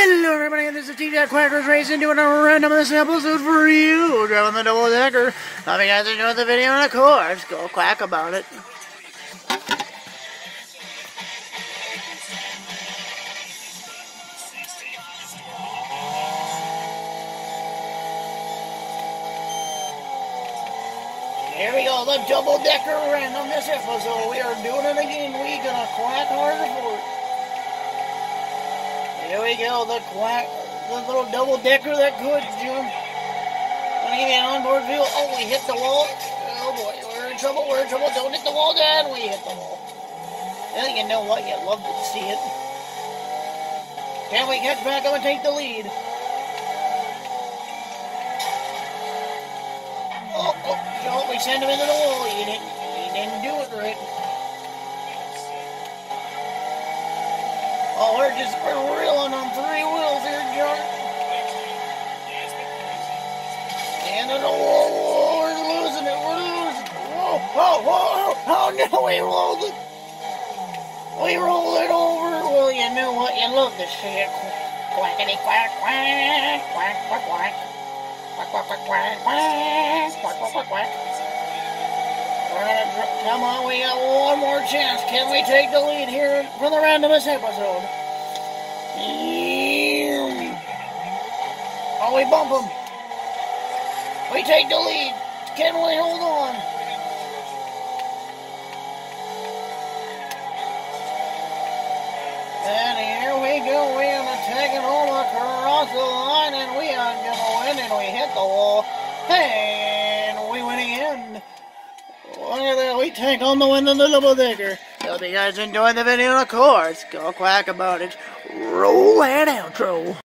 And it's a T-Dot Quackers Racing doing a randomness episode for you. Driving the double decker. Hope you guys enjoyed the video and of course, go quack about it. Here we go, the double decker randomness episode. We are doing it again. We're gonna quack harder for it. Here we go, the quack, the little double decker that could jump. Gonna give you an onboard view. Oh, we hit the wall. Oh boy, we're in trouble. We're in trouble. Don't hit the wall, Dad. We hit the wall. Well, you know what? You love to see it. Can we catch back up and take the lead? Oh, oh, Joe, we send him into the wall. He didn't, he didn't do it right. Oh, we're just, reeling on three wheels here, John. And in wall, whoa, we're losing it, we're losing it. Whoa, whoa, whoa, oh no, we rolled it. We rolled it over. Well, you know what, you love to see it. Quackity quack, quack, quack, quack, quack. Quack, quack, quack, quack, quack, quack, quack, quack, quack. Come on, we got one more chance. Can we take the lead here for the randomness episode? Oh, we bump him. We take the lead. Can we hold on? And here we go. We are taking home across the line, and we are gonna win. And we hit the wall. And we win again. That. We take on the wind in the double decker. Hope you guys enjoyed the video, and of course, go quack about it. Roll that outro.